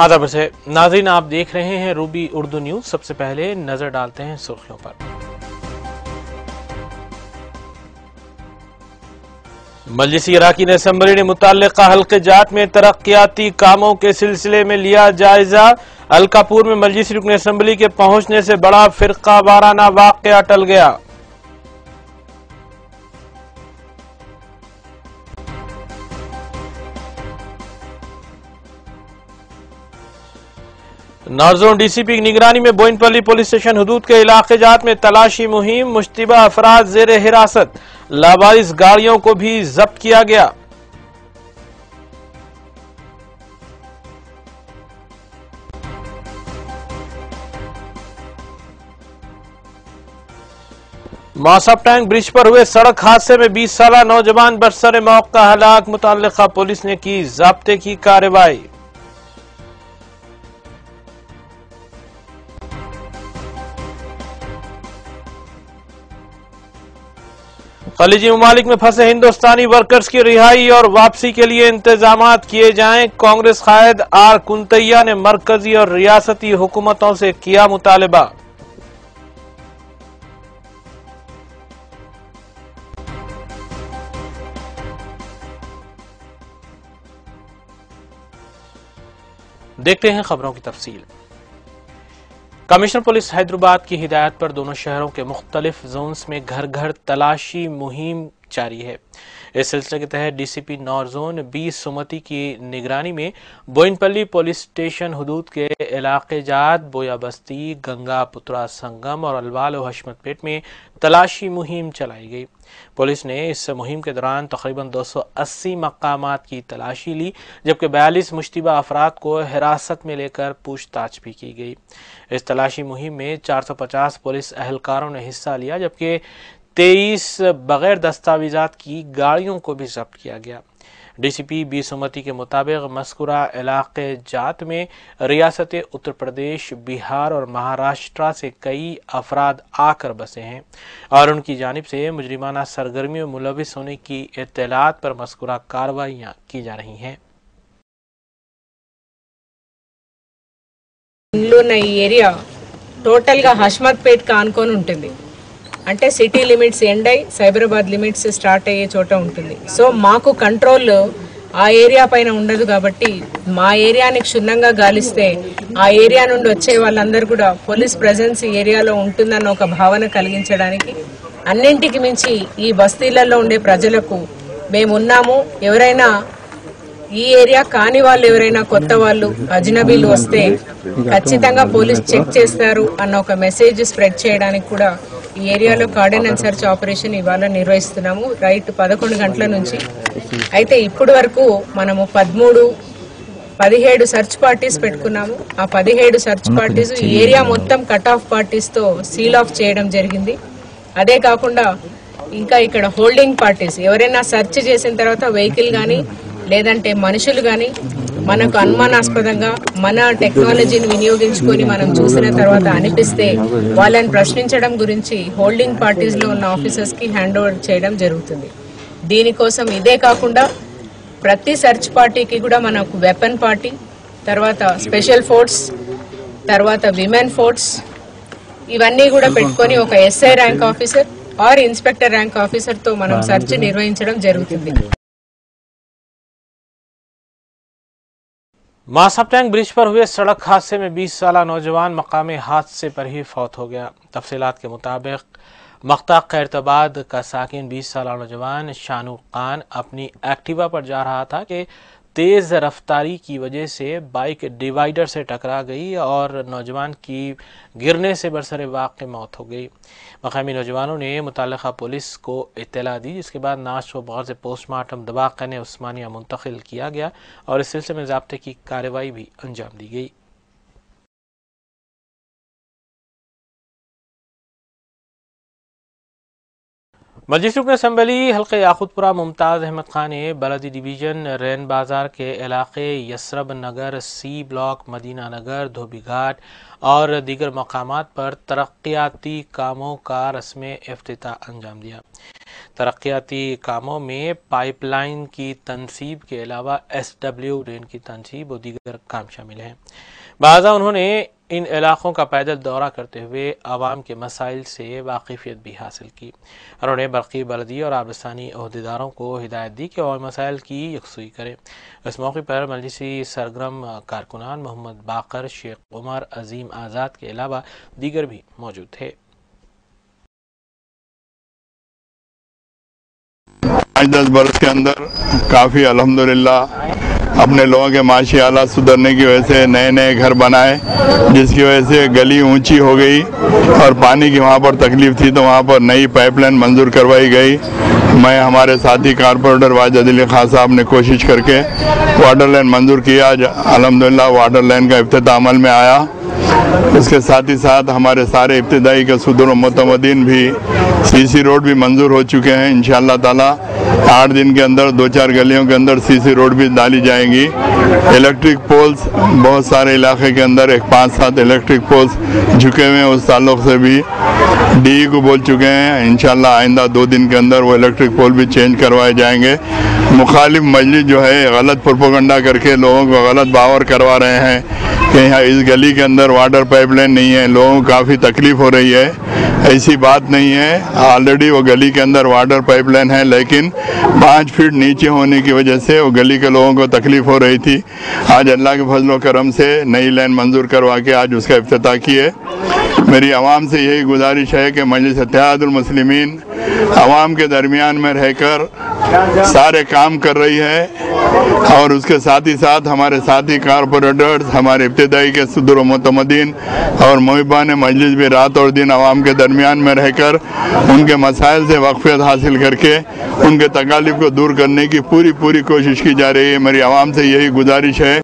آداب سے ناظرین، آپ دیکھ رہے ہیں روبی اردو نیوز۔ سب سے پہلے نظر ڈالتے ہیں سرخیوں پر۔ مجلسی اراکین اسمبلی یعنی نے متعلقہ حلق جات میں ترقیاتی کاموں کے سلسلے میں لیا جائزہ۔ الکاپور میں مجلسی رکن اسمبلی کے پہنچنے سے بڑا فرقہ وارانہ واقعہ ٹل گیا۔ نارزون ڈی سی پی کی نگرانی میں بوئن پلی پولیس اسٹیشن حدود کے علاقے جات میں تلاشی مہم، مشتبہ افراد زیر حراست لابارس گاڑیوں کو بھی ضبط کیا گیا۔ ماسب ٹینک برج پر ہوئے سڑک حادثے میں بیس سالہ نوجوان برسر موقع ہلاک، متعلقہ پولیس نے کی ضابطے کی کارروائی۔ خلیجی ممالک میں پھنسے ہندوستانی ورکرز کی رہائی اور واپسی کے لیے انتظامات کیے جائیں، کانگریس قائد آر کنتیا نے مرکزی اور ریاستی حکومتوں سے کیا مطالبہ؟ دیکھتے ہیں خبروں کی تفصیل۔ کمشنر پولیس حیدرآباد کی ہدایت پر دونوں شہروں کے مختلف زونز میں گھر گھر تلاشی مہم جاری ہے۔ اس سلسلے کے تحت D C P north zone B Sumathi کی نگرانی میں بوئن پلی پولیس اسٹیشن حدود کے علاقے جات، بویا بستی، گنگا پترا سنگم اور الوال و حشمت پیٹ میں تلاشی مہم چلائی گئی۔ پولیس نے اس مہم کے دوران تقریباً دو سو اسی مقامات کی تلاشی لی، جبکہ بیالیس مشتبہ افراد کو حراست میں لے کر پوچھ تاچ بھی کی گئی۔ اس تلاشی مہم میں چار سو پچاس پولیس اہلکاروں نے حصہ لیا، جبکہ تیئیس بغیر دستاویزات کی گاڑیوں کو بھی ضبط کیا گیا۔ ڈی سی پی بی سمتی کے مطابق مسکرہ علاقے جات میں ریاست اتر پردیش، بہار اور مہاراشٹرا سے کئی افراد آ کر بسے ہیں اور ان کی جانب سے مجرمانہ سرگرمیوں میں ملوث ہونے کی اطلاعات پر مسکرہ کاروائیاں کی جا رہی ہیں۔ ఉన్న ఈ ఏరియా టోటల్గా హష్మత్ పేట్ అంటే సిటీ లిమిట్స్ ఎండ్ అయి సైబరాబాద్ లిమిట్స్ స్టార్ట్ అయ్యే చోట ఉంటుంది. సో మాకు కంట్రోల్ ఆ ఏరియా పైన ఉండదు కాబట్టి మా ఏరియాని క్షుణ్ణంగా గాలిస్తే ఆ ఏరియా నుండి వచ్చే వాళ్ళందరూ కూడా పోలీస్ ప్రజెన్స్ ఏరియాలో ఉంటుందన్న ఒక భావన కలిగించడానికి అన్నింటికి మించి ఈ బస్తీలలో ఉండే ప్రజలకు మేమున్నాము ఎవరైనా ఈ ఏరియా కాని వాళ్ళు ఎవరైనా కొత్త వాళ్ళు అజ్నబీలు వస్తే ఖచ్చితంగా పోలీస్ చెక్ చేస్తారు అన్న ఒక మెసేజ్ స్ప్రెడ్ చేయడానికి కూడా ఈ ఏరియాలో కార్డన్ అండ్ సెర్చ్ ఆపరేషన్ ఇవాళ నిర్వహిస్తున్నాము. రైట్ పదకొండు గంటల నుంచి. అయితే ఇప్పటి వరకు మనము పదమూడు పదిహేడు సర్చ్ పార్టీస్ పెట్టుకున్నాము. ఆ పదిహేడు సర్చ్ పార్టీస్ ఈ ఏరియా మొత్తం కట్ ఆఫ్ పార్టీస్తో సీల్ ఆఫ్ చేయడం జరిగింది. అదే కాకుండా ఇంకా ఇక్కడ హోల్డింగ్ పార్టీస్. ఎవరైనా సెర్చ్ చేసిన తర్వాత వెహికల్ కానీ లేదంటే మనుషులు కానీ మనకు అనుమానాస్పదంగా మన టెక్నాలజీని వినియోగించుకొని మనం చూసిన తర్వాత అనిపిస్తే వాళ్ళని ప్రశ్నించడం గురించి హోల్డింగ్ పార్టీస్లో ఉన్న ఆఫీసర్స్కి హ్యాండ్ ఓవర్ చేయడం జరుగుతుంది. దీనికోసం ఇదే కాకుండా ప్రతి సెర్చ్ పార్టీకి కూడా మనకు వెపన్ పార్టీ తర్వాత స్పెషల్ ఫోర్స్ తర్వాత విమెన్ ఫోర్స్ ఇవన్నీ కూడా పెట్టుకొని ఒక SI rank officer or inspector rank ఆఫీసర్తో మనం సెర్చ్ నిర్వహించడం జరుగుతుంది. ماسب ٹینک برج پر ہوئے سڑک حادثے میں بیس سالہ نوجوان مقامی حادثے پر ہی فوت ہو گیا۔ تفصیلات کے مطابق، مقطع قیرتباد کا ساکن بیس سالہ نوجوان شانو خان اپنی ایکٹیوا پر جا رہا تھا کہ تیز رفتاری کی وجہ سے بائک ڈیوائیڈر سے ٹکرا گئی اور نوجوان کی گرنے سے برسر واقع موت ہو گئی۔ مقامی نوجوانوں نے متعلقہ پولیس کو اطلاع دی، جس کے بعد ناش و بغرض پوسٹ مارٹم دباغ نے عثمانیہ منتقل کیا گیا اور اس سلسلے میں ضابطے کی کارروائی بھی انجام دی گئی۔ مجلس رکن اسمبلی حلقہ یاخود پورہ ممتاز احمد خان نے بلدی ڈویژن رین بازار کے علاقے یسرب نگر، سی بلاک، مدینہ نگر، دھوبی گھاٹ اور دیگر مقامات پر ترقیاتی کاموں کا رسم افتتاح انجام دیا۔ ترقیاتی کاموں میں پائپ لائن کی تنصیب کے علاوہ ایس ڈبلیو ڈرین کی تنصیب اور دیگر کام شامل ہیں۔ بعضا انہوں نے ان علاقوں کا پیدل دورہ کرتے ہوئے عوام کے مسائل سے واقفیت بھی حاصل کی۔ انہوں نے برقی، بلدی اور آبستانی عہدیداروں کو ہدایت دی کہ عوامی مسائل کی یکسوئی کریں۔ اس موقع پر مجلسی سرگرم کارکنان محمد باقر، شیخ عمر عظیم آزاد کے علاوہ دیگر بھی موجود تھے۔ پانچ دس برس کے اندر کافی الحمدللہ اپنے لوگوں کے معاشی حالات سدھرنے کی وجہ سے نئے نئے گھر بنائے، جس کی وجہ سے گلی اونچی ہو گئی اور پانی کی وہاں پر تکلیف تھی تو وہاں پر نئی پائپ لائن منظور کروائی گئی۔ میں ہمارے ساتھی کارپوریٹر واجد علی خان صاحب نے کوشش کر کے واٹر لائن منظور کیا۔ الحمدللہ واٹر لائن کا افتتاح عمل میں آیا۔ اس کے ساتھ ہی ساتھ ہمارے سارے ابتدائی کے صدر و متمدین بھی سی سی روڈ بھی منظور ہو چکے ہیں انشاءاللہ تعالی آٹھ دن کے اندر، دو چار گلیوں کے اندر سی سی روڈ بھی ڈالی جائیں گی۔ الیکٹرک پولز بہت سارے علاقے کے اندر ایک پانچ سات الیکٹرک پولز جھکے ہوئے ہیں، اس تعلق سے بھی۔ ڈی ای کو بول چکے ہیں، انشاءاللہ آئندہ دو دن کے اندر وہ الیکٹرک پول بھی چینج کروائے جائیں گے۔ مخالف مجلس جو ہے، غلط پروپوگنڈا کر کے لوگوں کو غلط باور کروا رہے ہیں کہ یہاں اس گلی کے اندر واٹر پائپ لائن نہیں ہے۔ لوگوں کو کافی تکلیف ہو رہی ہے۔ ایسی بات نہیں ہے۔ آلریڈی وہ گلی کے اندر واٹر پائپ لائن ہے، لیکن پانچ فٹ نیچے ہونے کی وجہ سے وہ گلی کے لوگوں کو تکلیف ہو رہی تھی۔ آج اللہ کے فضل و کرم سے نئی لائن منظور کروا کے آج اس کا افتتاح کیے۔ میری عوام سے یہی گزارش ہے کہ مجلس اتحاد المسلمین عوام کے درمیان میں رہ کر سارے کام کر رہی ہے اور اس کے ساتھ ہی ساتھ ہمارے ساتھی کارپوریٹرز ہمارے ابتدائی کے صدر و متمدین اور محبان مجلس بھی رات اور دن عوام کے درمیان میں رہ کر ان کے مسائل سے وقفیت حاصل کر کے ان کے تکالیف کو دور کرنے کی پوری پوری کوشش کی جا رہی ہے۔ میری عوام سے یہی گزارش ہے۔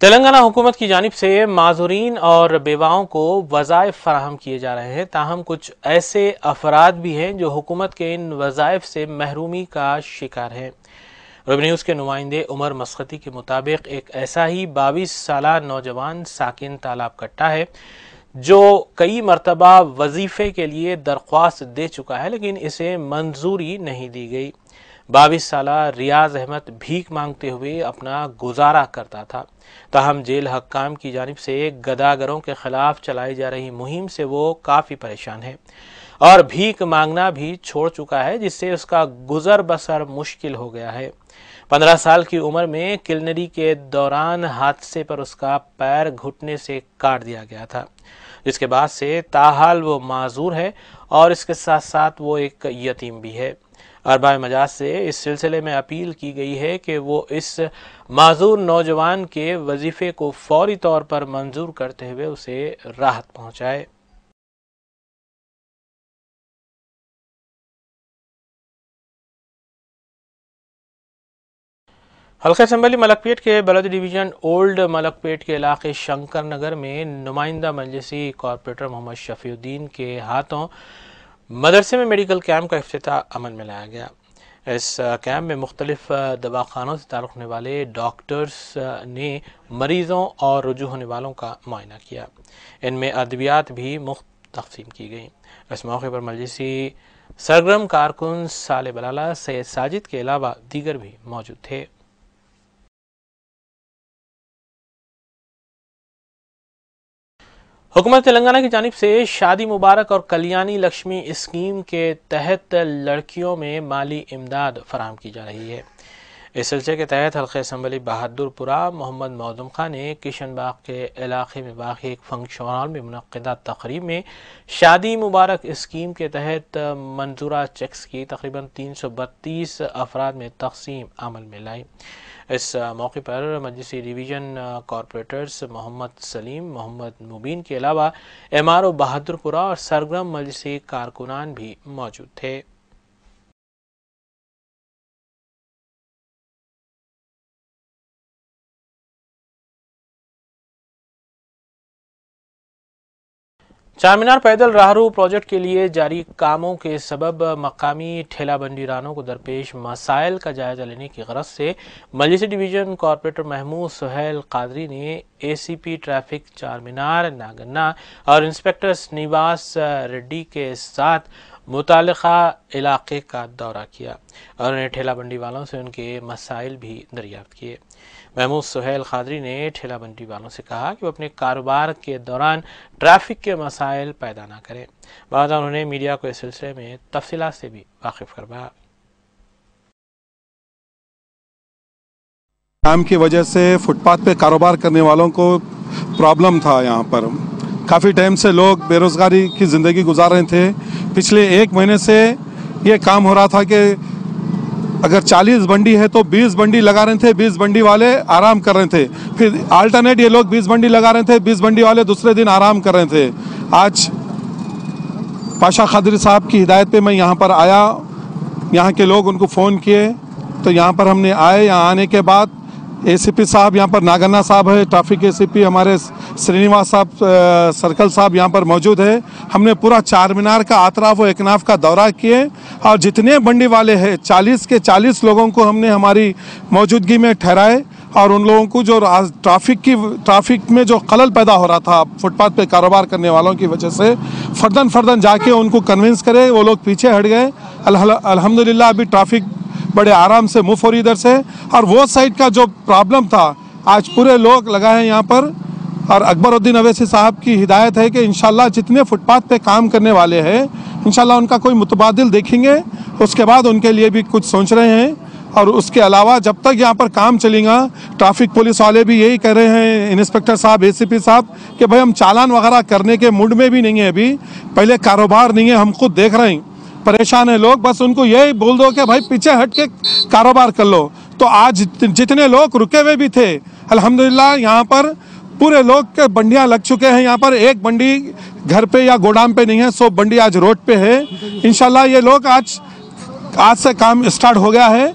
تلنگانہ حکومت کی جانب سے معذورین اور بیواؤں کو وظائف فراہم کیے جا رہے ہیں۔ تاہم، کچھ ایسے افراد بھی ہیں جو حکومت کے ان وظائف سے محرومی کا شکار ہیں۔ ویب نیوز کے نمائندے عمر مسختی کے مطابق ایک ایسا ہی باویس سالہ نوجوان ساکن تالاب کٹا ہے، جو کئی مرتبہ وظیفے کے لیے درخواست دے چکا ہے، لیکن اسے منظوری نہیں دی گئی۔ باویس سالہ ریاض احمد بھیک مانگتے ہوئے اپنا گزارا کرتا تھا۔ تاہم جیل حکام کی جانب سے گداگروں کے خلاف چلائی جا رہی مہم سے وہ کافی پریشان ہے اور بھیک مانگنا بھی چھوڑ چکا ہے، جس سے اس کا گزر بسر مشکل ہو گیا ہے۔ پندرہ سال کی عمر میں کلنری کے دوران حادثے پر اس کا پیر گھٹنے سے کاٹ دیا گیا تھا۔ جس کے بعد سے تاحال وہ معذور ہے اور اس کے ساتھ ساتھ وہ ایک یتیم بھی ہے۔ اربا مجاز سے اس سلسلے میں اپیل کی گئی ہے کہ وہ اس معذور نوجوان کے وظیفے کو فوری طور پر منظور کرتے ہوئے اسے راحت پہنچائے۔ حلقہ اسمبلی ملک پیٹ کے بلد ڈویژن اولڈ ملک پیٹ کے علاقے شنکر نگر میں نمائندہ مجلسی کارپوریٹر محمد شفیع الدین کے ہاتھوں مدرسے میں میڈیکل کیمپ کا افتتاح عمل میں لایا گیا۔ اس کیمپ میں مختلف دواخانوں سے تعلق ہونے والے ڈاکٹرز نے مریضوں اور رجوع ہونے والوں کا معائنہ کیا۔ ان میں ادویات بھی مفت تقسیم کی گئیں۔ اس موقع پر مجلسی سرگرم کارکن سال بلالہ سید ساجد کے علاوہ دیگر بھی موجود تھے۔ حکومت تلنگانہ کی جانب سے شادی مبارک اور کلیانی لکشمی اسکیم کے تحت لڑکیوں میں مالی امداد فراہم کی جا رہی ہے۔ اس سلسلے کے تحت حلقہ اسمبلی بہادر پورہ محمد مودم خان نے کشن باغ کے علاقے میں واقع ایک فنکشن ہال میں منعقدہ تقریب میں شادی مبارک اسکیم کے تحت منظورہ چیکس کی تقریباً تین سو بتیس افراد میں تقسیم عمل میں لائی۔ اس موقع پر مجلسی ڈویژن کارپوریٹرز محمد سلیم، محمد مبین کے علاوہ ایم آر او بہادر پورہ اور سرگرم مجلسی کارکنان بھی موجود تھے۔ چارمینار پیدل راہرو پروجیکٹ کے لیے جاری کاموں کے سبب مقامی ٹھیلا بنڈی رانوں کو درپیش مسائل کا جائزہ لینے کی غرض سے مجلسی ڈویژن کارپوریٹر محمود سہیل قادری نے A C P traffic Charminar Nagana اور انسپیکٹر سنیواس ریڈی کے ساتھ متعلقہ علاقے کا دورہ کیا اور انہیں ٹھیلا بنڈی والوں سے ان کے مسائل بھی دریافت کیے۔ محمود سہیل خادری نے ٹھیلا بنڈی والوں سے کہا کہ وہ اپنے کاروبار کے دوران ٹریفک کے مسائل پیدا نہ کریں۔ بعد انہوں نے میڈیا کو اس سلسلے میں تفصیلات سے بھی واقف کروایا کام کی وجہ سے فٹ پاتھ پہ کاروبار کرنے والوں کو پرابلم تھا یہاں پر۔ کافی ٹائم سے لوگ بے روزگاری کی زندگی گزار رہے تھے۔ پچھلے ایک مہینے سے یہ کام ہو رہا تھا کہ اگر چالیس بنڈی ہے تو بیس بنڈی لگا رہے تھے، بیس بنڈی والے آرام کر رہے تھے۔ پھر آلٹرنیٹ یہ لوگ بیس بنڈی لگا رہے تھے، بیس بنڈی والے دوسرے دن آرام کر رہے تھے۔ آج پاشا خادری صاحب کی ہدایت پہ میں یہاں پر آیا، یہاں کے لوگ ان کو فون کیے۔ تو یہاں پر ہم نے آئے، یہاں آنے کے بعد اے سی پی صاحب یہاں پر ناگنا صاحب ہے، ٹرافک اے سی پی ہمارے سرینیواس صاحب سرکل صاحب یہاں پر موجود ہے۔ ہم نے پورا چار مینار کا اطراف و اکناف کا دورہ کیے اور جتنے بنڈی والے ہیں، چالیس کے چالیس لوگوں کو ہم نے ہماری موجودگی میں ٹھہرائے اور ان لوگوں کو جو ٹرافک کی، ٹرافک میں جو خلل پیدا ہو رہا تھا فٹ پاتھ پہ کاروبار کرنے والوں کی وجہ سے فردن فردن جا کے ان کو کنونس کرے، وہ لوگ پیچھے ہٹ گئے۔ الحمدللہ ابھی ٹرافک بڑے آرام سے موف ہو ادھر سے۔ اور وہ سائڈ کا جو پرابلم تھا، آج پورے لوگ لگائے ہیں یہاں پر۔ اور اکبر الدین اویسی صاحب کی ہدایت ہے کہ انشاءاللہ جتنے فٹ پاتھ پہ کام کرنے والے ہیں، انشاءاللہ ان کا کوئی متبادل دیکھیں گے۔ اس کے بعد ان کے لیے بھی کچھ سوچ رہے ہیں۔ اور اس کے علاوہ جب تک یہاں پر کام چلیں گا، ٹرافک پولیس والے بھی یہی کہہ رہے ہیں، انسپیکٹر صاحب، اے سی پی صاحب، کہ بھائی ہم چالان وغیرہ کرنے کے موڈ میں بھی نہیں ہیں ابھی۔ پہلے کاروبار نہیں ہے، ہم خود دیکھ رہے ہیں۔ پریشان ہیں لوگ، بس ان کو یہی بول دو کہ بھائی پیچھے ہٹ کے کاروبار کر لو۔ تو آج جتنے لوگ رکے ہوئے بھی تھے، الحمدللہ یہاں پر پورے لوگ کے بنڈیاں لگ چکے ہیں۔ یہاں پر ایک بنڈی گھر پہ یا گوڈام پہ نہیں ہے، سو بنڈی آج روڈ پہ ہے۔ انشاءاللہ یہ لوگ آج آج سے کام اسٹارٹ ہو گیا ہے۔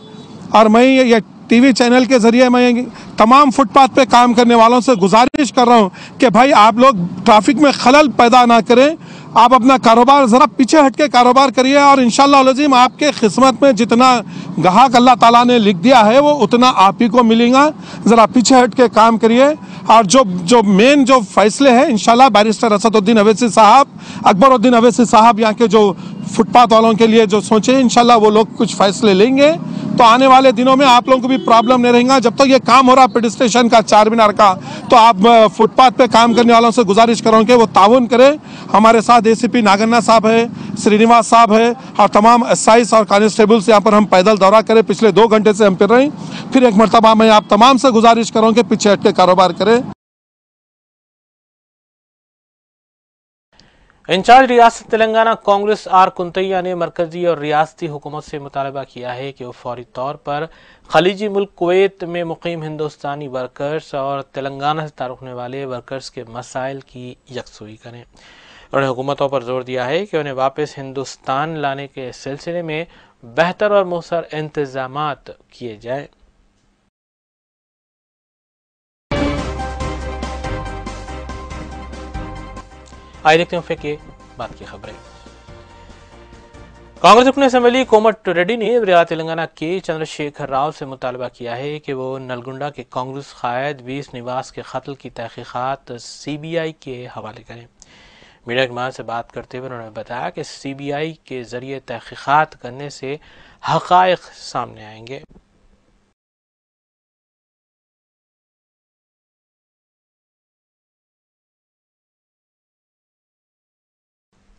اور میں یہ ٹی وی چینل کے ذریعے میں تمام فٹ پاتھ پہ کام کرنے والوں سے گزارش کر رہا ہوں کہ بھائی آپ لوگ ٹرافک میں خلل پیدا نہ کریں۔ آپ اپنا کاروبار ذرا پیچھے ہٹ کے کاروبار کریے اور انشاءاللہ العظیم آپ کے قسمت میں جتنا گاہک اللہ تعالیٰ نے لکھ دیا ہے وہ اتنا آپ ہی کو ملیں گا۔ ذرا پیچھے ہٹ کے کام کریے اور جو جو مین جو فیصلے ہیں، انشاءاللہ بیرسٹر اسد الدین اویسی صاحب، اکبر الدین اویسی صاحب یہاں کے جو فٹ پاتھ والوں کے لیے جو سوچے انشاءاللہ وہ لوگ کچھ فیصلے لیں گے۔ تو آنے والے دنوں میں آپ لوگوں کو بھی پرابلم نہیں رہیں گا۔ جب تک یہ کام ہو رہا پیڈ اسٹیشن کا، چار مینار کا، تو آپ فٹ پاتھ پہ کام کرنے والوں سے گزارش کروں کہ وہ تعاون کرے ہمارے ساتھ اے سی پی ناگنا صاحب ہے سرینیواس صاحب ہے، اور تمام ایس آئیس اور کانسٹیبلس یہاں پر ہم پیدل دورہ کریں۔ پچھلے دو گھنٹے سے ہم پھر رہے ہیں۔ پھر ایک مرتبہ میں آپ تمام سے گزارش کروں کہ پیچھے ہٹ کے کاروبار کریں۔ انچارج ریاست تلنگانہ کانگریس آر کنتیا نے مرکزی اور ریاستی حکومت سے مطالبہ کیا ہے کہ وہ فوری طور پر خلیجی ملک کویت میں مقیم ہندوستانی ورکرز اور تلنگانہ سے تعلق ہونے والے ورکرز کے مسائل کی یکسوئی کریں۔ انہوں نے حکومتوں پر زور دیا ہے کہ انہیں واپس ہندوستان لانے کے سلسلے میں بہتر اور مؤثر انتظامات کیے جائیں۔ آئے دیکھتے ہیں کے بات کی خبریں۔ کانگریس رکن اسمبلی کومٹ ریڈی نے ریاست تلنگانہ کے چندر شیکھر راؤ سے مطالبہ کیا ہے کہ وہ نلگنڈا کے کانگریس قائد ویس نواس کے قتل کی تحقیقات سی بی آئی کے حوالے کریں۔ میڈیا کے سے بات کرتے ہوئے انہوں نے بتایا کہ سی بی آئی کے ذریعے تحقیقات کرنے سے حقائق سامنے آئیں گے۔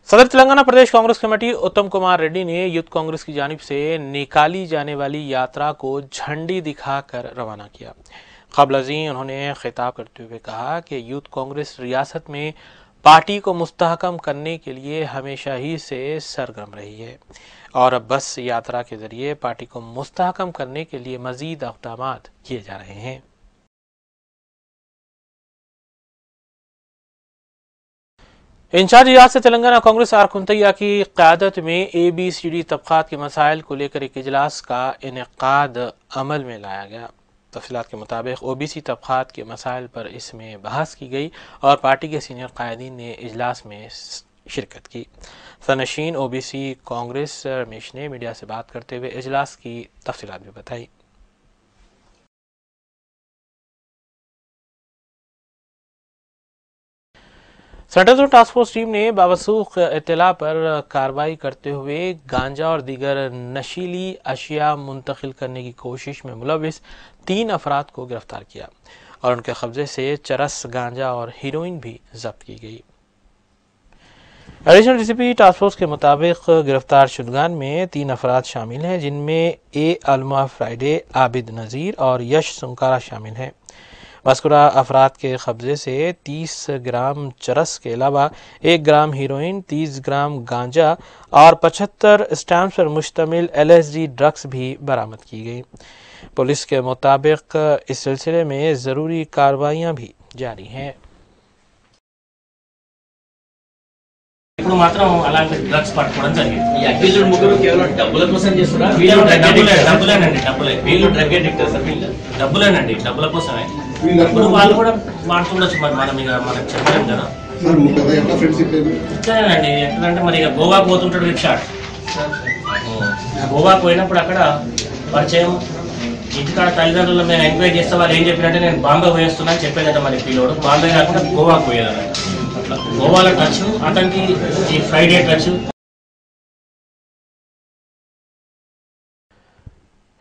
صدر تلنگانہ پردیش کانگریس کمیٹی اتم کمار ریڈی نے یوتھ کانگریس کی جانب سے نکالی جانے والی یاترا کو جھنڈی دکھا کر روانہ کیا۔ قبل ازیں انہوں نے خطاب کرتے ہوئے کہا کہ یوتھ کانگریس ریاست میں پارٹی کو مستحکم کرنے کے لیے ہمیشہ ہی سے سرگرم رہی ہے اور اب بس یاترا کے ذریعے پارٹی کو مستحکم کرنے کے لیے مزید اقدامات کیے جا رہے ہیں۔ انچارج ریاست تلنگانہ کانگریس آرکنتیا کی قیادت میں اے بی سی ڈی طبقات کے مسائل کو لے کر ایک اجلاس کا انعقاد عمل میں لایا گیا۔ تفصیلات کے مطابق او بی سی طبقات کے مسائل پر اس میں بحث کی گئی اور پارٹی کے سینئر قائدین نے اجلاس میں شرکت کی۔ Sunshine O B C Congress Ramesh نے میڈیا سے بات کرتے ہوئے اجلاس کی تفصیلات بھی بتائی سینٹرل ٹاسک فورس ٹیم نے باوسوخ اطلاع پر کاروائی کرتے ہوئے گانجا اور دیگر نشیلی اشیاء منتقل کرنے کی کوشش میں ملوث تین افراد کو گرفتار کیا اور ان کے قبضے سے چرس، گانجا اور ہیروئن بھی ضبط کی گئی۔ Additional D C P task force کے مطابق گرفتار شدگان میں تین افراد شامل ہیں، جن میں اے علمہ فرائیڈے، عابد نذیر اور یش سنکارا شامل ہیں۔ مذکورہ افراد کے قبضے سے تیس گرام چرس کے علاوہ ایک گرام ہیروئن تیس گرام گانجا اور پچہتر اسٹامپس پر مشتمل ایل ایس ڈی ڈرگس بھی برامت کی گئی پولیس کے مطابق اس سلسلے میں ضروری کاروائیاں بھی جاری ہیں ఇప్పుడు మాత్రం అలాంటి డ్రగ్స్ పట్టుకోవడం జరిగింది ఈ అక్యూజ్డ్ ముగ్గురు కేవలం డబ్బుల కోసం చేస్తున్నా వీళ్ళు డబ్బులే డబ్బులేనండి డబ్బులే వీళ్ళు డ్రగ్ అడిక్ట్ సార్ వీళ్ళు డబ్బులేనండి డబ్బుల కోసమే ఇప్పుడు వాళ్ళు కూడా వాడుతుండొచ్చు మరి మనం ఇక మనకు చెప్పలేం కదా. ఇట్లానేనండి ఎట్లంటే మరి ఇక గోవా పోతుంటాడు షాట్. గోవా పోయినప్పుడు అక్కడ పరిచయం. ఇంటికాడ తల్లిదండ్రులు మేము ఎంక్వైరీ చేస్తే వాళ్ళు ఏం చెప్పినట్టే నేను బాంబే పోయేస్తున్నా అని చెప్పేదట మరి పిల్లోడు. బాంబే కాకుండా గోవా పోయేదన్నమాట అట్లా గోవాలో టచ్ అతనికి ఈ ఫ్రైడే టచ్.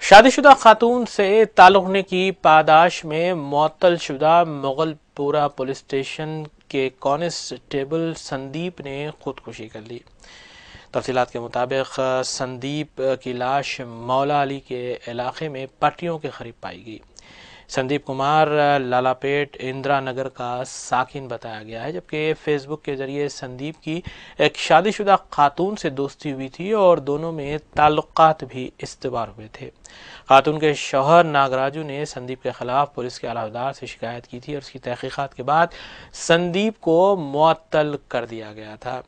شادی شدہ خاتون سے تعلق نے کی پاداش میں معطل شدہ مغل پورا پولیس اسٹیشن کے کانسٹیبل سندیپ نے خودکشی کر لی۔ تفصیلات کے مطابق، سندیپ کی لاش مولا علی کے علاقے میں پٹیوں کے قریب پائی گئی۔ سندیپ کمار، لالا پیٹ، اندرا نگر کا ساکن بتایا گیا ہے، جبکہ فیس بک کے ذریعے سندیپ کی ایک شادی شدہ خاتون سے دوستی ہوئی تھی اور دونوں میں تعلقات بھی استوار ہوئے تھے۔ خاتون کے شوہر ناگراجو نے سندیپ کے خلاف پولیس کے علاوہ سے شکایت کی تھی اور اس کی تحقیقات کے بعد سندیپ کو معطل کر دیا گیا تھا۔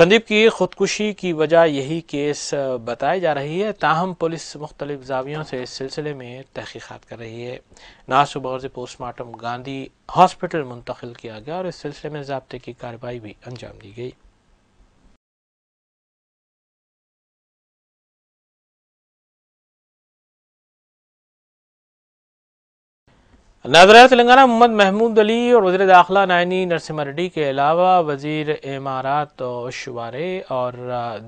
سندیپ کی خودکشی کی وجہ یہی کیس بتائی جا رہی ہے۔ تاہم، پولیس مختلف زاویوں سے اس سلسلے میں تحقیقات کر رہی ہے۔ ناس و بغرض پوسٹ مارٹم گاندھی ہاسپٹل منتقل کیا گیا اور اس سلسلے میں ضابطے کی کارروائی بھی انجام دی گئی۔ ناظرین، تلنگانہ محمد محمود علی اور وزیر داخلہ نائنی نرسمہ ریڈی کے علاوہ وزیر امارات و شوارے اور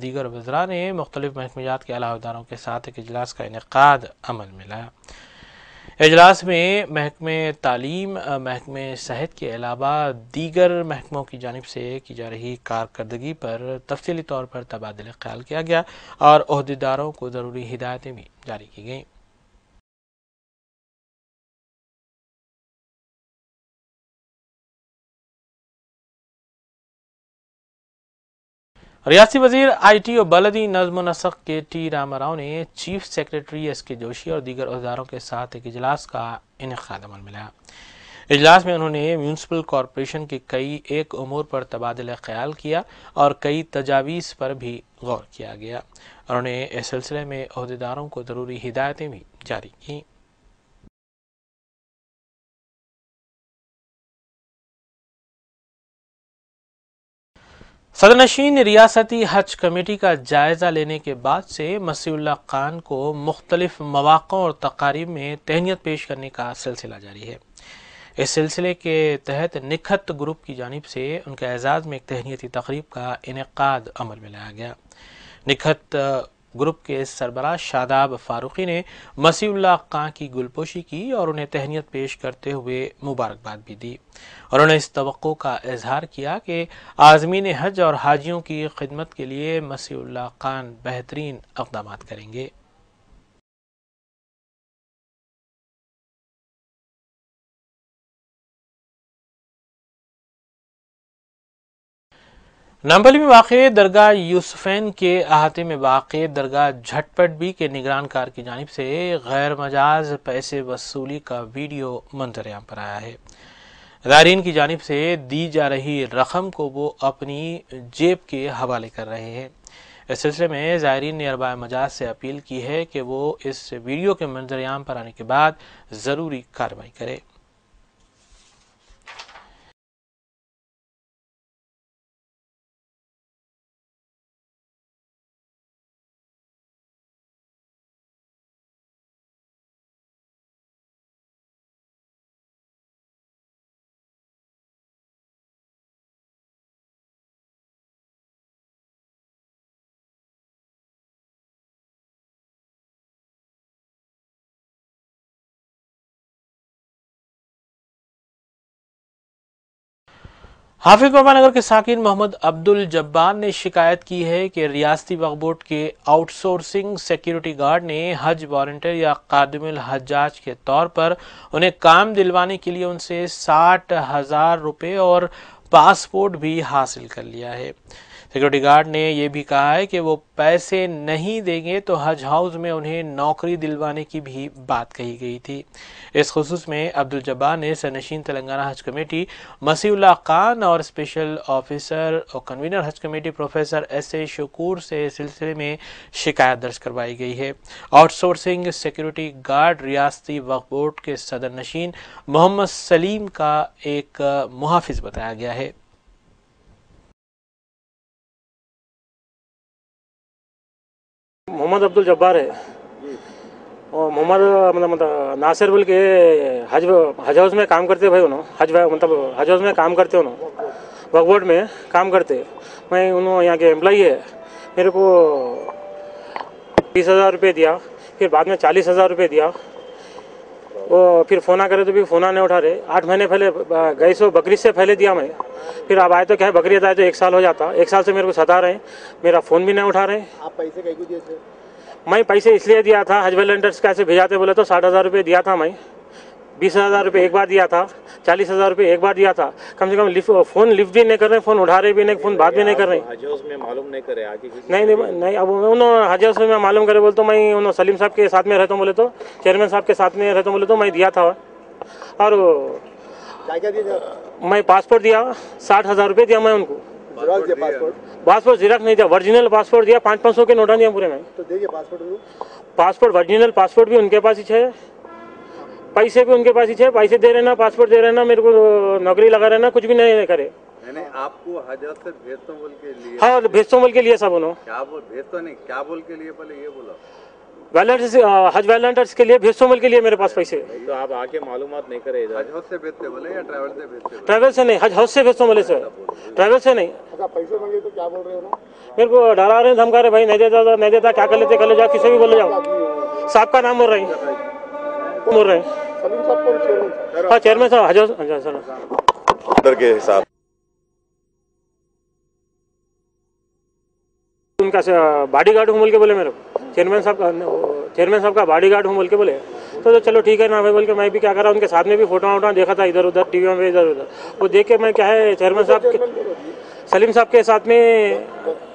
دیگر وزراء نے مختلف محکمیات کے علاوہ کے ساتھ ایک اجلاس کا انعقاد عمل میں لایا۔ اجلاس میں محکمہ تعلیم، محکمہ صحت کے علاوہ دیگر محکموں کی جانب سے کی جا رہی کارکردگی پر تفصیلی طور پر تبادلہ خیال کیا گیا اور عہدیداروں کو ضروری ہدایتیں بھی جاری کی گئیں۔ ریاستی وزیر آئی ٹی اور بلدی نظم و نسق کے ٹی راما راؤ نے چیف سیکرٹری ایس کے جوشی اور دیگر عہداروں کے ساتھ ایک اجلاس کا انعقاد عمل ملا۔ اجلاس میں انہوں نے میونسپل کارپوریشن کے کئی ایک امور پر تبادلہ خیال کیا اور کئی تجاویز پر بھی غور کیا گیا۔ انہوں نے اس سلسلے میں عہدیداروں کو ضروری ہدایتیں بھی جاری کیں۔ صدرنشین ریاستی حج کمیٹی کا جائزہ لینے کے بعد سے مسیح اللہ خان کو مختلف مواقع اور تقاریب میں تہنیت پیش کرنے کا سلسلہ جاری ہے۔ اس سلسلے کے تحت نکھت گروپ کی جانب سے ان کے اعزاز میں ایک تہنیتی تقریب کا انعقاد عمل میں لایا گیا۔ نکھت گروپ کے سربراہ شاداب فاروقی نے مسیح اللہ خاں کی گلپوشی کی اور انہیں تہنیت پیش کرتے ہوئے مبارکباد بھی دی۔ انہوں نے اس توقع کا اظہار کیا کہ آزمین حج اور حاجیوں کی خدمت کے لیے مسیح اللہ خان بہترین اقدامات کریں گے۔ نامبلی میں واقع درگاہ یوسفین کے احاطے میں واقع درگاہ جھٹ پٹ بھی کے نگران کار کی جانب سے غیر مجاز پیسے وصولی کا ویڈیو منظر عام پر آیا ہے۔ زائرین کی جانب سے دی جا رہی رقم کو وہ اپنی جیب کے حوالے کر رہے ہیں۔ اس سلسلے میں زائرین نے اربع مجاز سے اپیل کی ہے کہ وہ اس ویڈیو کے منظر عام پر آنے کے بعد ضروری کارروائی کرے۔ حافظ بابا نگر کے ساکن محمد عبد الجبار نے شکایت کی ہے کہ ریاستی وقف بورڈ کے آؤٹ سورسنگ سیکیورٹی گارڈ نے حج وارنٹر یا قادم الحجاج کے طور پر انہیں کام دلوانے کے لیے ان سے ساٹھ ہزار روپے اور پاسپورٹ بھی حاصل کر لیا ہے۔ سیکورٹی گارڈ نے یہ بھی کہا ہے کہ وہ پیسے نہیں دیں گے تو حج ہاؤس میں انہیں نوکری دلوانے کی بھی بات کہی گئی تھی۔ اس خصوص میں عبد الجبار نے سرنشین تلنگانہ حج کمیٹی، مسیح اللہ خان اور اسپیشل آفیسر اور convener Hajj committee professor S A Shakoor سے سلسلے میں شکایت درج کروائی گئی ہے۔ آؤٹ سورسنگ سیکورٹی گارڈ ریاستی وقف بورڈ کے صدر نشین محمد سلیم کا ایک محافظ بتایا گیا ہے۔ محمد عبد الجبار ہے۔ اور محمد مطلب مطلب ناصر بول کے حج حج ہاؤس میں کام کرتے بھائی انہوں، حج مطلب حج ہاؤس میں کام کرتے انہوں وقف بورڈ میں کام کرتے۔ میں انہوں یہاں کے امپلائی ہے۔ میرے کو بیس ہزار روپے دیا، پھر بعد میں چالیس ہزار روپے دیا۔ وہ پھر فونا کرے تو بھی فونا نہیں اٹھا رہے۔ آٹھ مہینے پہلے گئے سو بکری سے پہلے دیا میں۔ پھر اب آئے تو کیا ہے بکریت آئے تو ایک سال ہو جاتا۔ ایک سال سے میرے کو ستا رہے ہیں۔ میرا فون بھی نہیں اٹھا رہے۔ آپ پیسے کہیں کو دیے تھے؟ میں پیسے اس لیے دیا تھا حج ویلنٹرس کیسے بھیجاتے بولے تو ساٹھ ہزار روپے دیا تھا میں۔ بیس ہزار روپے ایک بار دیا تھا چالیس ہزار روپے ایک بار دیا تھا۔ کم سے کم فون لفٹ بھی نہیں کر رہے فون اٹھا رہے بھی نہیں فون بات بھی نہیں کر رہے۔ نہیں نہیں نہیں نہیں اب انہوں حج ہاؤس میں معلوم کرے بولے تو میں انہوں سلیم صاحب کے ساتھ میں رہتا ہوں بولے تو چیئرمین صاحب کے ساتھ میں رہتا ہوں بولے تو میں دیا تھا۔ اور میں پاسپورٹ دیا ساٹھ ہزار روپے دیا میں ان کو۔ پاسپورٹ؟ پاسپورٹ زیرک نہیں دیا ورجنل پاسپورٹ دیا پانچ پانچ سو کے نوٹا دیا پورے میں۔ پاسپورٹ ورجنل پاسپورٹ بھی ان کے پاس ہی ہے پیسے بھی ان کے پاس ہی ہے پیسے دے رہے نا پاسپورٹ دے رہے نا میرے کو نوکری لگا رہے نا کچھ بھی نہیں کرے۔ نے آپ کو حج سے بھیجتا بول کے لیے؟ ہاں بھیجتا ہوں بول کے لیے سب انہوں۔ کیا بول بھیجتا نہیں کیا بول کے لیے پہلے یہ بولا؟ حج ویلنٹرس کے لیے بھیجتا ہوں بول کے لیے میرے پاس پیسے۔ تو آپ آ کے معلومات نہیں کرے ادھر۔ حج ہاؤس سے بھیجتے بولے یا ٹریول سے بھیجتے بولے؟ ٹریول سے نہیں حج ہاؤس سے بھیجتا ہوں بولے سر ٹریول سے نہیں۔ اچھا پیسے مانگے تو کیا بول رہے ہو نا؟ میرے کو ڈرا رہے ہیں دھمکا رہے بھائی نہیں دیتا نہیں دیتا کیا کر لیتے کر لے جاؤ کسی بھی بولے جاؤ۔ صاحب کا نام بول رہے ہیں۔ بول رہے ہیں۔ سلیم صاحب کو چیئرمین صاحب ہاں چیئرمین صاحب حج ہاؤس سر آرڈر کے حساب۔ ان کا باڈی گارڈ ہوں بول کے بولے میرے کو؟ چیئرمین صاحب کا چیئرمین صاحب کا باڈی گارڈ ہوں بول کے بولے۔ تو چلو ٹھیک ہے نا بھائی بول کے میں بھی کیا کرا ان کے ساتھ میں بھی فوٹو ووٹو دیکھا تھا ادھر ادھر ٹی وی میں ادھر ادھر۔ وہ دیکھ کے میں کیا ہے چیئرمین صاحب کے سلیم صاحب کے ساتھ میں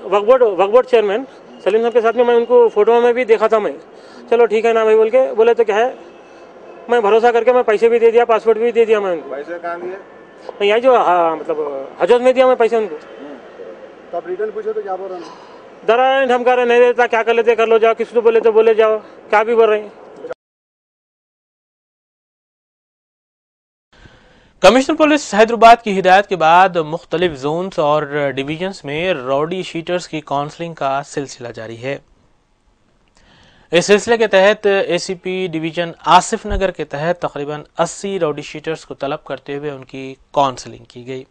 بورڈ وقف بورڈ چیئرمین سلیم صاحب کے ساتھ میں میں ان کو فوٹو میں بھی دیکھا تھا میں۔ چلو ٹھیک ہے نا بھائی بول کے بولے تو کیا ہے میں بھروسہ کر کے میں پیسے بھی دے دیا پاسپورٹ بھی دے دیا میں۔ ان کو پیسے کہاں دیے؟ میں یہاں جو ہاں، مطلب حجوز میں دیا میں پیسے ان کو۔ تو آپ ریٹرن پوچھے تو کیا بول رہے ہیں؟ ڈرا رہے ہیں دھمکا رہے ہیں، نہیں دیتا کیا کر لیتے کر لو جاؤ کسی کو بولے تو بولے جاؤ۔ کیا بھی بول رہے ہیں۔ کمشنر پولیس حیدرآباد کی ہدایت کے بعد مختلف زونز اور ڈویژنز میں روڈی شیٹرز کی کانسلنگ کا سلسلہ جاری ہے۔ اس سلسلے کے تحت A C P division Asif Nagar کے تحت تقریباً اسی روڈی شیٹرز کو طلب کرتے ہوئے ان کی کانسلنگ کی گئی۔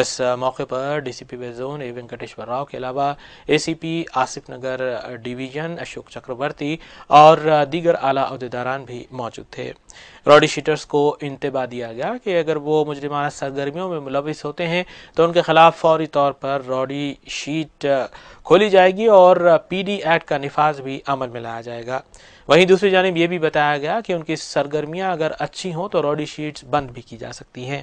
اس موقع پر ڈی سی پی وے زون اے وینکٹیشور راؤ کے علاوہ A C P, Asif Nagar division Ashok Chakravarthy اور دیگر اعلیٰ عہدیداران بھی موجود تھے۔ روڈی شیٹرز کو انتباہ دیا گیا کہ اگر وہ مجرمانہ سرگرمیوں میں ملوث ہوتے ہیں تو ان کے خلاف فوری طور پر روڈی شیٹ کھولی جائے گی اور پی ڈی ایکٹ کا نفاذ بھی عمل میں لایا جائے گا۔ وہیں دوسری جانب یہ بھی بتایا گیا کہ ان کی سرگرمیاں اگر اچھی ہوں تو روڈی شیٹس بند بھی کی جا سکتی ہیں۔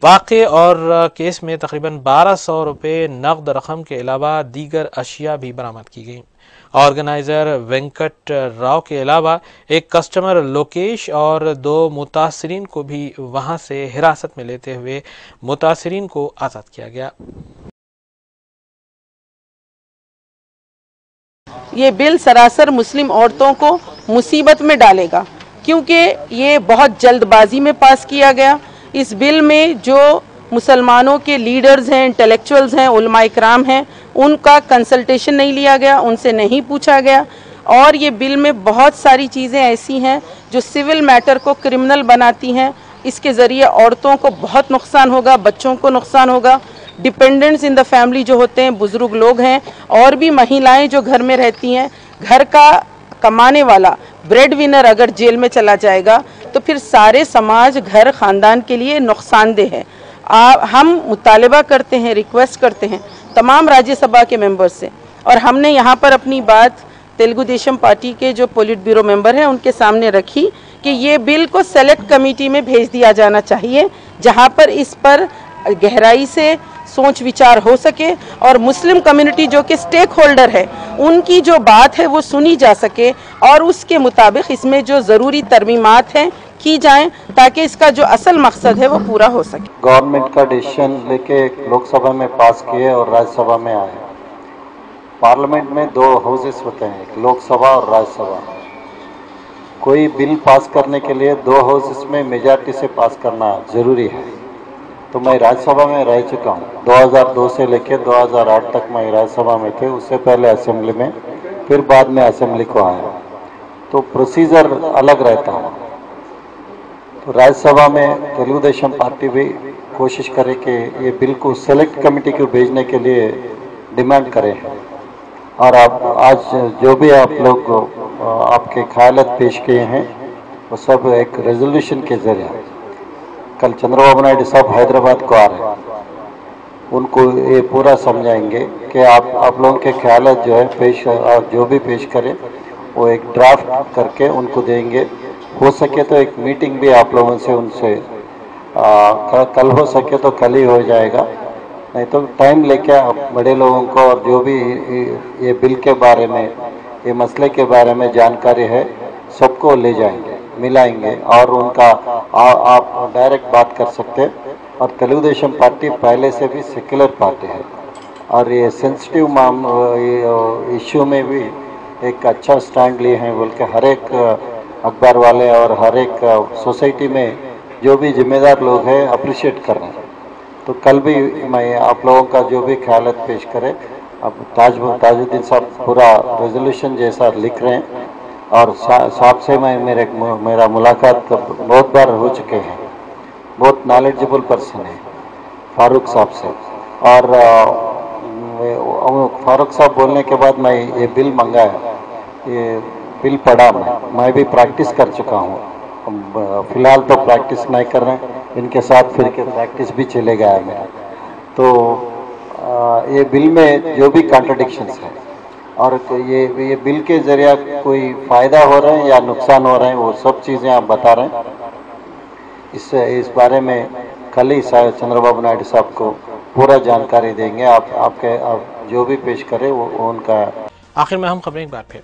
واقع اور کیس میں تقریباً بارہ سو روپے نقد رقم کے علاوہ دیگر اشیاء بھی برآمد کی گئیں۔ آرگنائزر وینکٹ راو کے علاوہ ایک کسٹمر لوکیش اور دو متاثرین کو بھی وہاں سے حراست میں لیتے ہوئے متاثرین کو آزاد کیا گیا۔ یہ بل سراسر مسلم عورتوں کو مصیبت میں ڈالے گا، کیونکہ یہ بہت جلد بازی میں پاس کیا گیا۔ اس بل میں جو مسلمانوں کے لیڈرز ہیں انٹلیکچولز ہیں، علماء کرام ہیں، ان کا کنسلٹیشن نہیں لیا گیا، ان سے نہیں پوچھا گیا۔ اور یہ بل میں بہت ساری چیزیں ایسی ہیں جو سول میٹر کو کرمنل بناتی ہیں۔ اس کے ذریعے عورتوں کو بہت نقصان ہوگا، بچوں کو نقصان ہوگا۔ ڈپینڈنٹس ان دا فیملی جو ہوتے ہیں، بزرگ لوگ ہیں، اور بھی مہیلائیں جو گھر میں رہتی ہیں۔ گھر کا کمانے والا بریڈ ونر اگر جیل میں چلا جائے گا تو پھر سارے سماج، گھر، خاندان کے لیے نقصان دہ ہے۔ ہم مطالبہ کرتے ہیں ریکویسٹ کرتے ہیں تمام راجیہ سبھا کے ممبر سے۔ اور ہم نے یہاں پر اپنی بات تیلگو دیشم پارٹی کے جو پولیٹ بیورو ممبر ہیں، ان کے سامنے رکھی کہ یہ بل کو سلیکٹ کمیٹی میں بھیج دیا جانا چاہیے، جہاں پر اس پر گہرائی سے سوچ وچار ہو سکے۔ اور مسلم کمیونٹی جو کہ سٹیک ہولڈر ہے ان کی جو بات ہے وہ سنی جا سکے اور اس کے مطابق اس میں جو ضروری ترمیمات ہیں کی جائیں تاکہ اس کا جو اصل مقصد ہے وہ پورا ہو سکے۔ گورنمنٹ کا ڈیشن لے کے لوک سبھا میں پاس کیے اور راج سبھا میں آئے۔ پارلیمنٹ میں دو ہاؤسز ہوتے ہیں لوگ لوک سبھا اور راج سبھا۔ کوئی بل پاس کرنے کے لیے دو ہاؤسز میں میجارٹی سے پاس کرنا ضروری ہے۔ تو میں راج سبھا میں رہ چکا ہوں۔ دو ہزار دو سے لے کے دو ہزار آٹھ تک میں راج سبھا میں تھے۔ اس سے پہلے اسمبلی میں، پھر بعد میں اسمبلی کو آیا۔ تو پروسیجر الگ رہتا۔ ہوں تو راج سبھا میں تلگو دیشم پارٹی بھی کوشش کرے کہ یہ بل کو سلیکٹ کمیٹی کو بھیجنے کے لیے ڈیمانڈ کرے۔ اور آپ، آج جو بھی آپ لوگ آپ کے خیالات پیش کیے ہیں، وہ سب ایک ریزولوشن کے ذریعہ کل چندر بابو نائیڈو صاحب حیدرآباد کو آ رہے ہیں۔ ان کو یہ پورا سمجھائیں گے کہ آپ آپ لوگوں کے خیالات جو ہے پیش اور جو بھی پیش کریں، وہ ایک ڈرافٹ کر کے ان کو دیں گے۔ ہو سکے تو ایک میٹنگ بھی آپ لوگوں سے ان سے کل ہو سکے تو کل ہی ہو جائے گا۔ نہیں تو ٹائم لے کے آپ بڑے لوگوں کو اور جو بھی یہ بل کے بارے میں، یہ مسئلے کے بارے میں جانکاری ہے، سب کو لے جائیں گے۔ ملائیں گے اور ان کا آپ ڈائریکٹ بات کر سکتے اور تلگودیشم پارٹی پہلے سے بھی سیکولر پارٹی ہے اور یہ سینسٹیو مام ایشو میں بھی ایک اچھا سٹینڈ لیے ہیں بلکہ ہر ایک اخبار والے اور ہر ایک سوسائٹی میں جو بھی ذمہ دار لوگ ہیں اپریشیٹ کر رہے ہیں۔ تو کل بھی میں آپ لوگوں کا جو بھی خیالات پیش کرے اب تاج تاج الدین صاحب پورا ریزولوشن جیسا لکھ رہے ہیں۔ اور صاحب سے میں میرے میرا ملاقات بہت بار ہو چکے ہیں۔ بہت نالجبل پرسن ہے فاروق صاحب سے۔ اور فاروق صاحب بولنے کے بعد میں یہ بل منگایا۔ یہ بل پڑا میں۔ میں بھی پریکٹس کر چکا ہوں۔ فی الحال تو پریکٹس نہیں کر رہے ان کے ساتھ پھر کے پریکٹس بھی چلے گیا میرا۔ تو یہ بل میں جو بھی کانٹرڈکشنس ہیں۔ اور یہ یہ بل کے ذریعہ کوئی فائدہ ہو رہے ہیں یا نقصان ہو رہے ہیں وہ سب چیزیں آپ بتا رہے ہیں۔ اس سے اس بارے میں کل ہی چندر بابو نائڈو صاحب کو پورا جانکاری دیں گے۔ آپ آپ کے آپ جو بھی پیش کرے وہ ان کا آخر میں ہم خبریں ایک بار پھر۔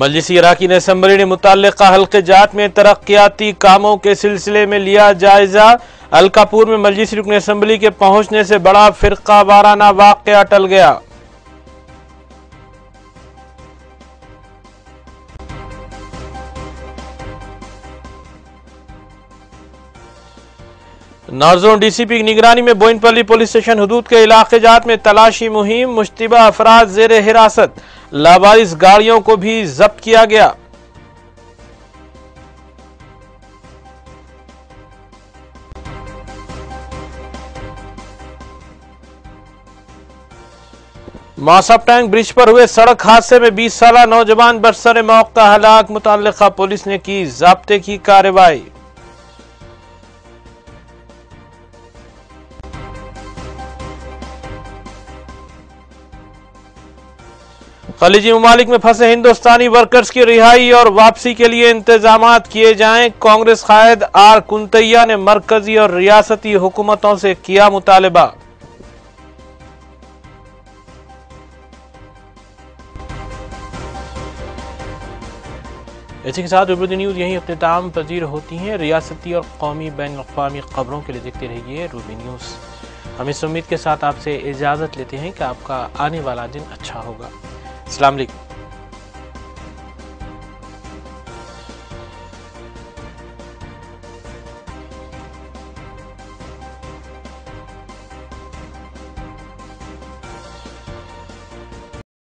مجلسی اراکین اسمبلی نے متعلقہ حلقے جات میں ترقیاتی کاموں کے سلسلے میں لیا جائزہ۔ الکاپور میں مجلس رکن اسمبلی کے پہنچنے سے بڑا فرقہ وارانہ واقعہ ٹل گیا۔ نارزون ڈی سی پی نگرانی میں بوئن پلی پولیس اسٹیشن حدود کے علاقے جات میں تلاشی مہم، مشتبہ افراد زیر حراست۔ لابارث گاڑیوں کو بھی ضبط کیا گیا۔ ماساب ٹینک برج پر ہوئے سڑک حادثے میں بیس سالہ نوجوان برسر موقع ہلاک، متعلقہ پولیس نے کی ضابطے کی کاروائی خلیجی ممالک میں پھنسے ہندوستانی ورکرز کی رہائی اور واپسی کے لیے انتظامات کیے جائیں۔ کانگریس قائد آر کنتیا نے مرکزی اور ریاستی حکومتوں سے کیا مطالبہ؟ اسی کے ساتھ روبرو نیوز یہیں اختتام پذیر ہوتی ہیں۔ ریاستی اور قومی بین الاقوامی خبروں کے لیے دیکھتے رہیے روبی نیوز۔ ہم اس امید کے ساتھ آپ سے اجازت لیتے ہیں کہ آپ کا آنے والا دن اچھا ہوگا۔ السلام علیکم۔